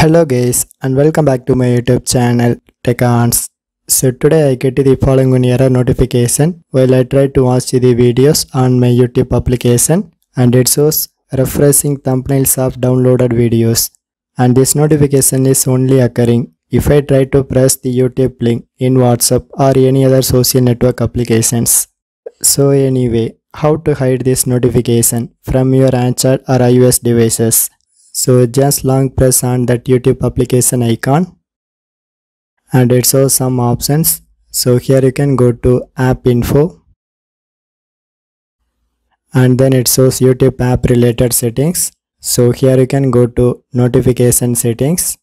Hello guys and welcome back to my YouTube channel Teconz. So today I get the following error notification while I try to watch the videos on my YouTube application and it shows refreshing thumbnails of downloaded videos and this notification is only occurring if I try to press the YouTube link in WhatsApp or any other social network applications. So anyway, how to hide this notification from your Android or iOS devices? So just long press on that YouTube application icon and it shows some options. So here you can go to app info and then it shows YouTube app related settings. So here you can go to notification settings.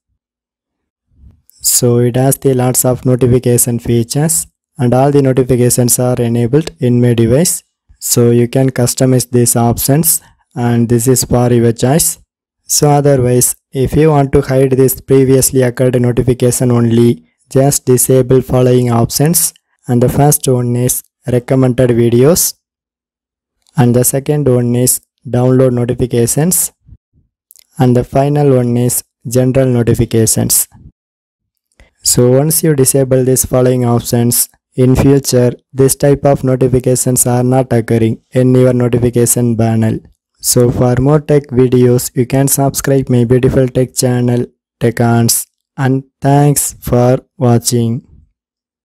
So it has the lots of notification features and all the notifications are enabled in my device. So you can customize these options and this is for your choice. So otherwise, if you want to hide this previously occurred notification only, just disable following options and the first one is recommended videos and the second one is download notifications and the final one is general notifications. So once you disable these following options, in future this type of notifications are not occurring in your notification panel. So for more tech videos, you can subscribe my beautiful tech channel, Teconz. And thanks for watching.